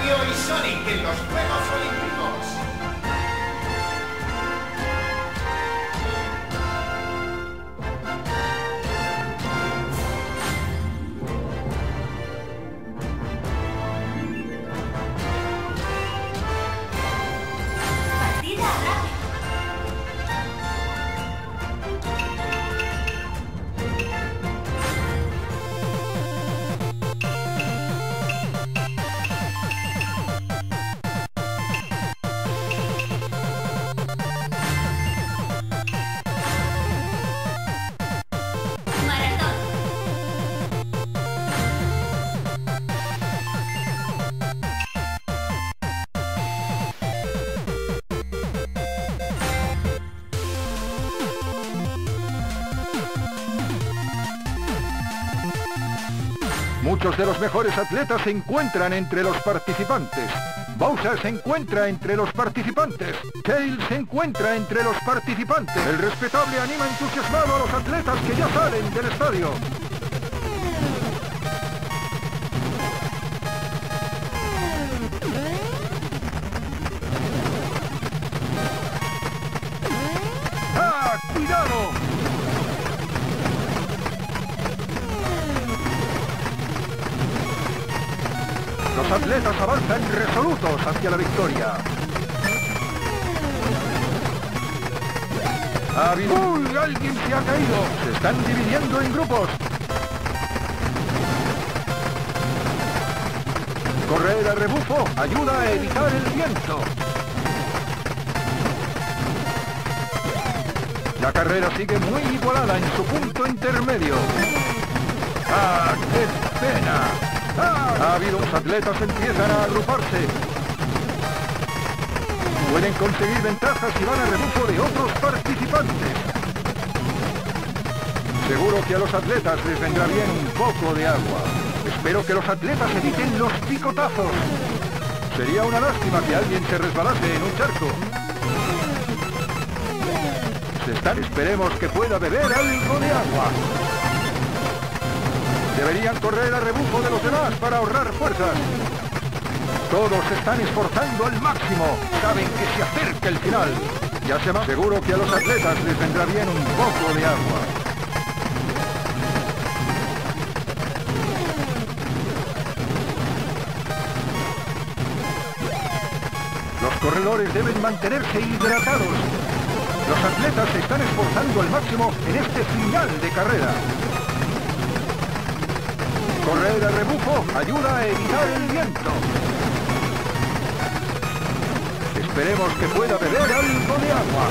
Mario y Sonic en los Juegos Olímpicos. Muchos de los mejores atletas se encuentran entre los participantes. Bowser se encuentra entre los participantes. Tails se encuentra entre los participantes. El respetable anima entusiasmado a los atletas que ya salen del estadio. ¡Ah! ¡Cuidado! Atletas avanzan resolutos hacia la victoria. ¡Uy! ¡Alguien se ha caído! Se están dividiendo en grupos. Correr a rebufo ayuda a evitar el viento. La carrera sigue muy igualada en su punto intermedio. ¡Ah, qué pena! Ha habido unos atletas empiezan a agruparse. Pueden conseguir ventajas si van a rebufo de otros participantes. Seguro que a los atletas les vendrá bien un poco de agua. Espero que los atletas eviten los picotazos. Sería una lástima que alguien se resbalase en un charco. Se están... Esperemos que pueda beber algo de agua. Deberían correr a rebufo de los demás para ahorrar fuerzas. Todos están esforzando al máximo. Saben que se acerca el final. Ya se va. Seguro que a los atletas les vendrá bien un poco de agua. Los corredores deben mantenerse hidratados. Los atletas se están esforzando al máximo en este final de carrera. Correr a rebufo ayuda a evitar el viento. Esperemos que pueda beber algo de agua.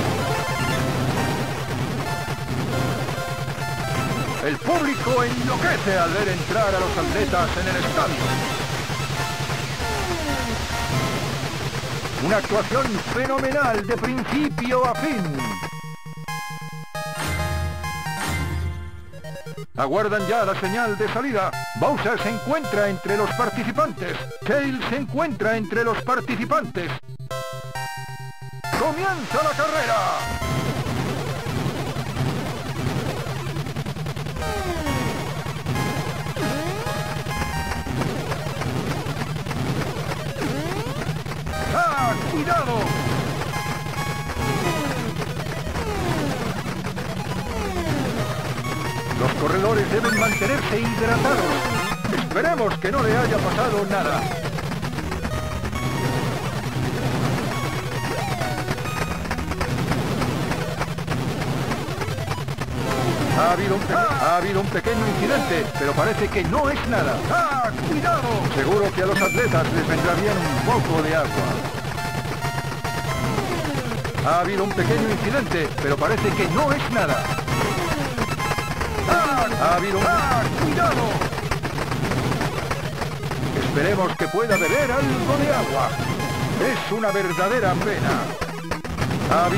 El público enloquece al ver entrar a los atletas en el estadio. Una actuación fenomenal de principio a fin. Aguardan ya la señal de salida. Bowser se encuentra entre los participantes. Tails se encuentra entre los participantes. ¡Comienza la carrera! ¡Ah! ¡Cuidado! Corredores deben mantenerse hidratados. Esperemos que no le haya pasado nada. Ha habido, un ha habido un pequeño incidente, pero parece que no es nada. ¡Ah! ¡Cuidado! Seguro que a los atletas les vendrá bien un poco de agua. Ha habido un pequeño incidente, pero parece que no es nada. Ha. ¡Ah! ¡Cuidado! Esperemos que pueda beber algo de agua. Es una verdadera pena.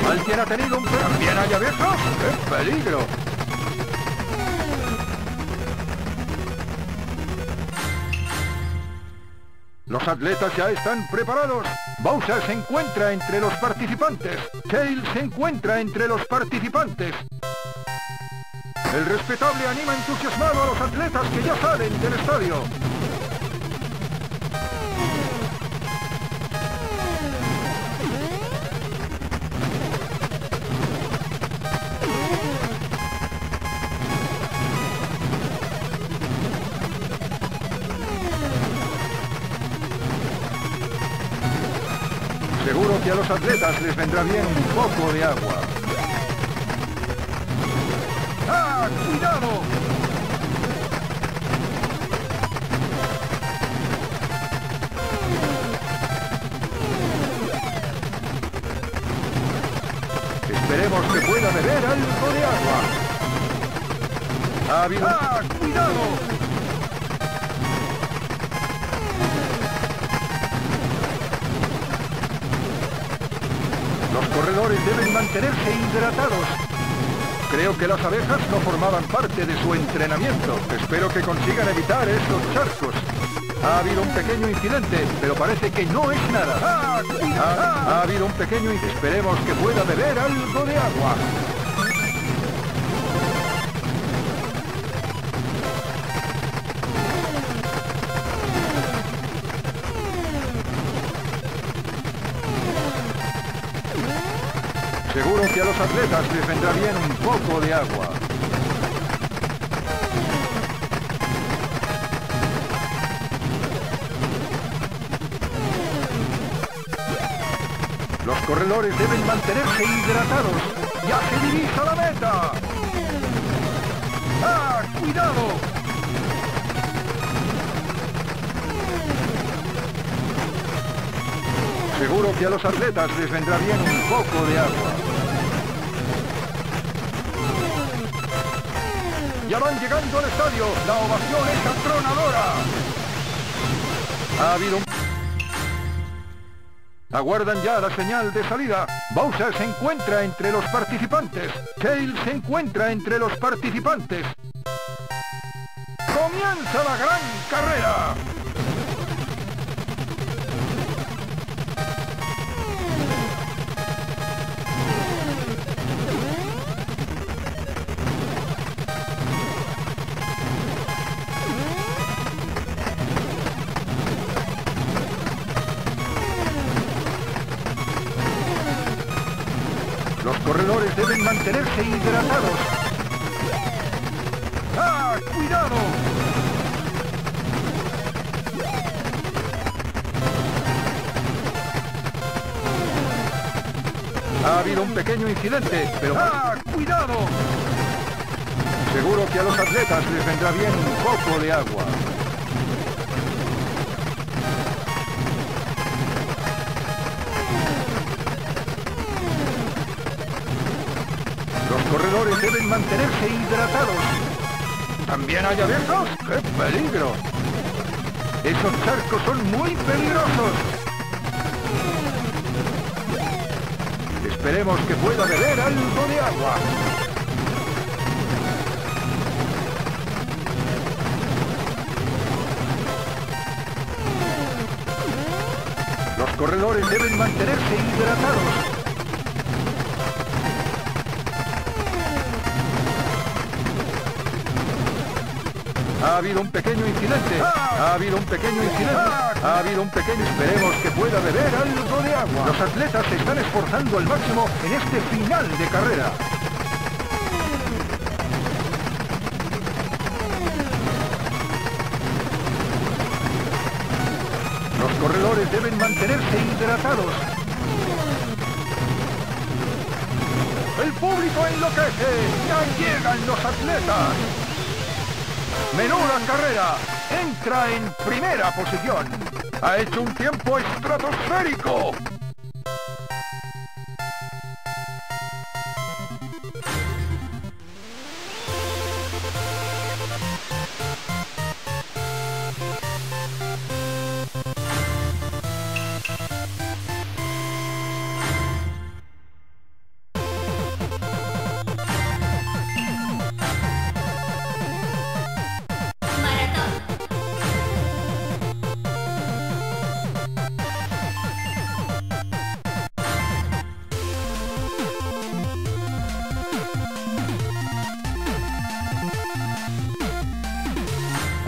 ¿Alguien ha tenido un... ¿También hay abejas? ¡Qué peligro! Los atletas ya están preparados. Bowser se encuentra entre los participantes. Tails se encuentra entre los participantes. El respetable anima entusiasmado a los atletas que ya salen del estadio. Seguro que a los atletas les vendrá bien un poco de agua. ¡Ah, cuidado! Esperemos que pueda beber algo de agua. Ha habido... ¡Ah, cuidado! Los corredores deben mantenerse hidratados. Creo que las abejas no formaban parte de su entrenamiento. Espero que consigan evitar esos charcos. Ha habido un pequeño incidente, pero parece que no es nada. Ha, ha habido un pequeño incidente. Esperemos que pueda beber algo de agua. Seguro que a los atletas les vendrá bien un poco de agua. Los corredores deben mantenerse hidratados. ¡Ya se dirige a la meta! ¡Ah, cuidado! Seguro que a los atletas les vendrá bien un poco de agua. Ya van llegando al estadio. La ovación es atronadora. Ha habido un... Aguardan ya la señal de salida. Bowser se encuentra entre los participantes. Tails se encuentra entre los participantes. ¡Comienza la gran carrera! Corredores deben mantenerse hidratados. ¡Ah, cuidado! Ha habido un pequeño incidente, pero... ¡Ah, cuidado! Seguro que a los atletas les vendrá bien un poco de agua. Corredores deben mantenerse hidratados. ¿También hay abejas? ¡Qué peligro! Esos charcos son muy peligrosos. Esperemos que pueda beber algo de agua. Los corredores deben mantenerse hidratados. Ha habido un pequeño incidente. Ha habido un pequeño incidente. Ha habido un pequeño... Esperemos que pueda beber algo de agua. Los atletas se están esforzando al máximo en este final de carrera. Los corredores deben mantenerse hidratados. El público enloquece. Ya llegan los atletas. Menuda carrera. Entra en primera posición. Ha hecho un tiempo estratosférico.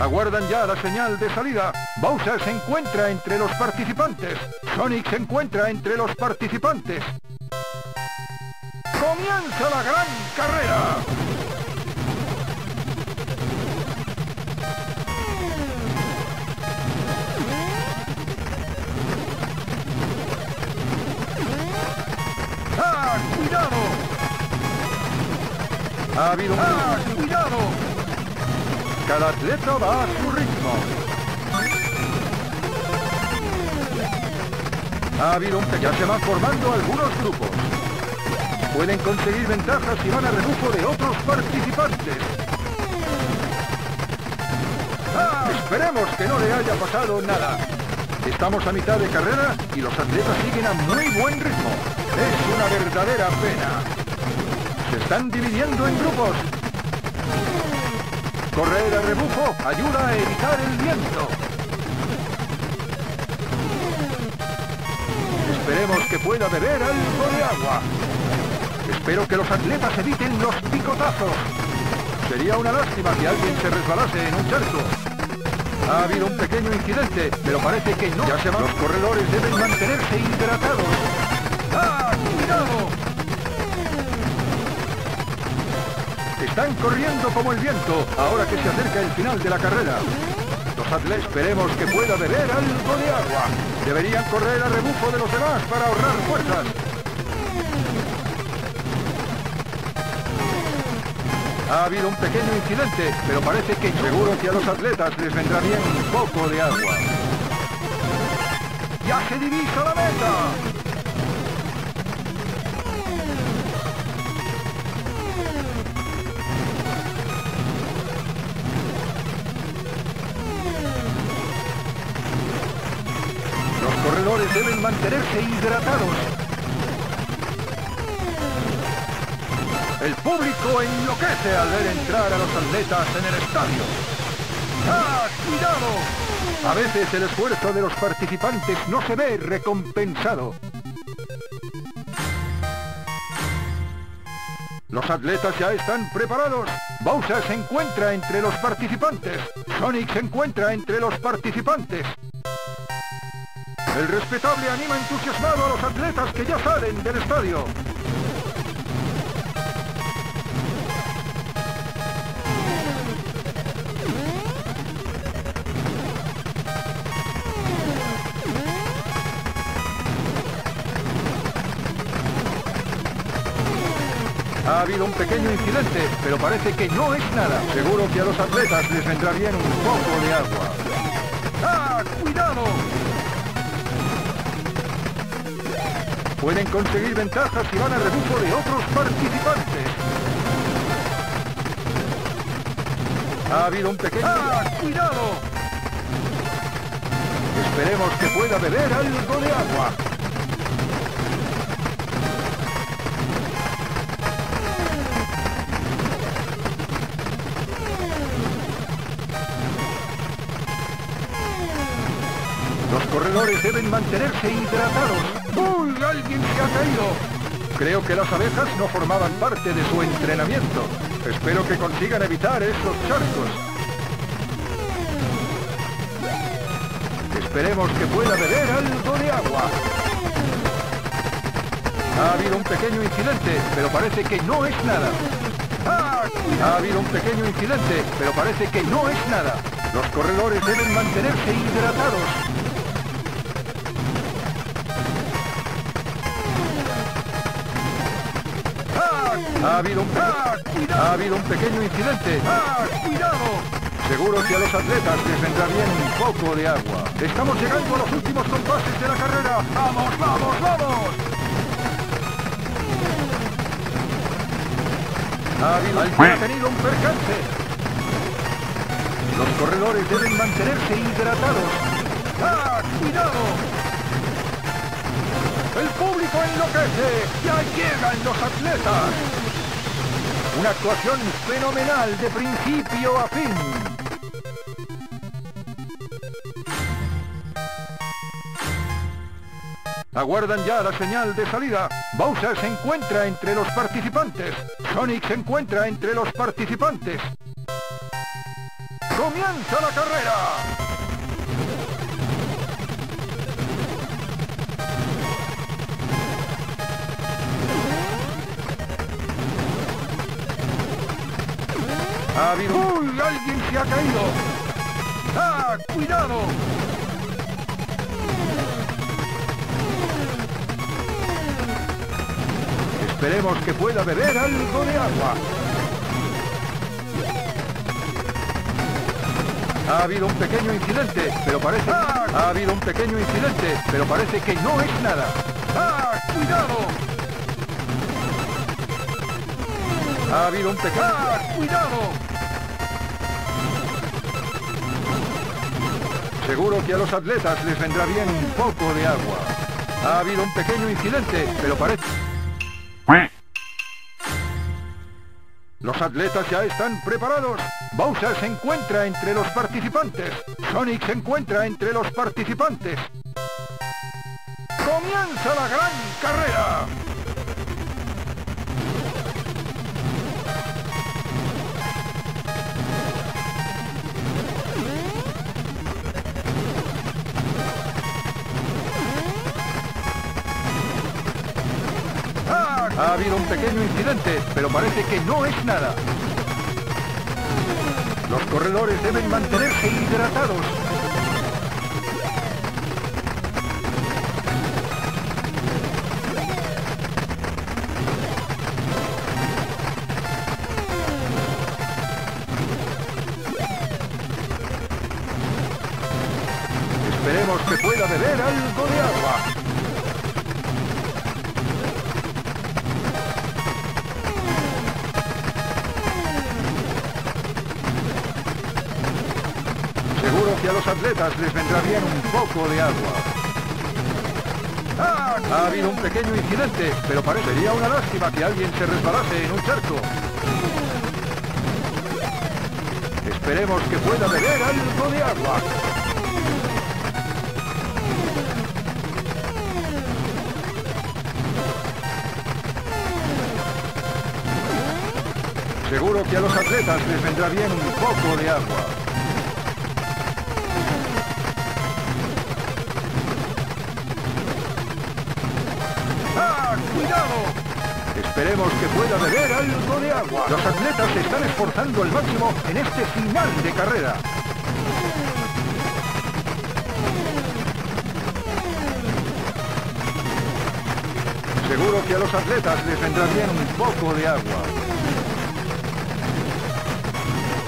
Aguardan ya la señal de salida. Bowser se encuentra entre los participantes. Sonic se encuentra entre los participantes. ¡Comienza la gran carrera! ¡Ah, cuidado! ¡Ha habido... ¡Ah, cuidado! Cada atleta va a su ritmo. Ha habido un... Ya se van formando algunos grupos. Pueden conseguir ventajas si van a rebufo de otros participantes. ¡Ah! Esperemos que no le haya pasado nada. Estamos a mitad de carrera y los atletas siguen a muy buen ritmo. Es una verdadera pena. Se están dividiendo en grupos. Correr a rebufo ayuda a evitar el viento. Esperemos que pueda beber algo de agua. Espero que los atletas eviten los picotazos. Sería una lástima que alguien se resbalase en un charco. Ha habido un pequeño incidente, pero parece que no. Ya se van. Los corredores deben mantenerse hidratados. Están corriendo como el viento, ahora que se acerca el final de la carrera. Los atletas esperemos que pueda beber algo de agua. Deberían correr a rebufo de los demás para ahorrar fuerzas. Ha habido un pequeño incidente, pero parece que seguro que a los atletas les vendrá bien un poco de agua. ¡Ya se divisa la meta! Mantenerse hidratados. El público enloquece al ver entrar a los atletas en el estadio. ¡Ah, cuidado! A veces el esfuerzo de los participantes no se ve recompensado. Los atletas ya están preparados. Bowser se encuentra entre los participantes. Sonic se encuentra entre los participantes. El respetable anima entusiasmado a los atletas que ya salen del estadio. Ha habido un pequeño incidente, pero parece que no es nada. Seguro que a los atletas les vendrá bien un poco de agua. ¡Ah, cuidado! Pueden conseguir ventajas si van a rebufo de otros participantes. Ha habido un pequeño... ¡Ah, cuidado! Esperemos que pueda beber algo de agua. Los corredores deben mantenerse hidratados. ¡Uy! ¡Alguien se ha caído! Creo que las abejas no formaban parte de su entrenamiento. Espero que consigan evitar esos charcos. Esperemos que pueda beber algo de agua. Ha habido un pequeño incidente, pero parece que no es nada. Ha habido un pequeño incidente, pero parece que no es nada. Los corredores deben mantenerse hidratados. Ha habido un... ¡Ah! Ha habido un pequeño incidente. ¡Ah! ¡Cuidado! Seguro que a los atletas les vendrá bien un poco de agua. Estamos llegando a los últimos compases de la carrera. ¡Vamos, vamos, vamos! Ha habido... Alguien ha tenido un percance. Los corredores deben mantenerse hidratados. ¡Ah! ¡Cuidado! ¡El público enloquece! ¡Ya llegan los atletas! Una actuación fenomenal de principio a fin. Aguardan ya la señal de salida. Bowser se encuentra entre los participantes. Sonic se encuentra entre los participantes. ¡Comienza la carrera! ¡Ha habido... ¡Uy! ¡Alguien se ha caído! ¡Ah! ¡Cuidado! Esperemos que pueda beber algo de agua. Ha habido un pequeño incidente, pero parece... ¡Ah! Ha habido un pequeño incidente, pero parece que no es nada. ¡Ah! ¡Cuidado! Ha habido un pequeño... ¡Ah! ¡Cuidado! Seguro que a los atletas les vendrá bien un poco de agua. Ha habido un pequeño incidente, pero parece... Los atletas ya están preparados. Bowser se encuentra entre los participantes. Sonic se encuentra entre los participantes. ¡Comienza la gran carrera! Ha habido un pequeño incidente, pero parece que no es nada. Los corredores deben mantenerse hidratados. Esperemos que pueda beber algo de agua. Los atletas les vendrá bien un poco de agua. Ha habido un pequeño incidente, pero parecería una lástima que alguien se resbalase en un charco. Esperemos que pueda beber algo de agua. Seguro que a los atletas les vendrá bien un poco de agua. Esperemos que pueda beber algo de agua. Los atletas se están esforzando al máximo en este final de carrera. Seguro que a los atletas les vendrá bien un poco de agua.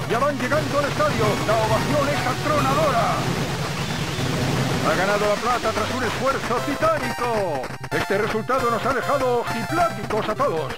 Ya van llegando al estadio. La ovación es atronadora. Ha ganado la plata tras un esfuerzo titánico. Este resultado nos ha dejado ojipláticos a todos.